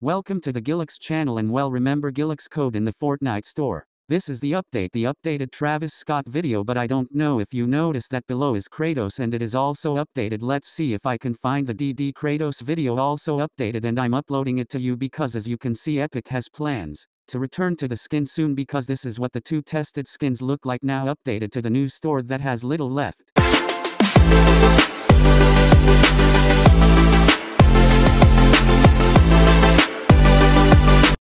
Welcome to the Guillex channel and well remember Guillex code in the Fortnite store. This is the update, the updated Travis Scott video but I don't know if you notice that below is Kratos and it is also updated. Let's see if I can find the DD Kratos video also updated and I'm uploading it to you because as you can see Epic has plans to return to the skin soon because this is what the two tested skins look like now updated to the new store that has little left.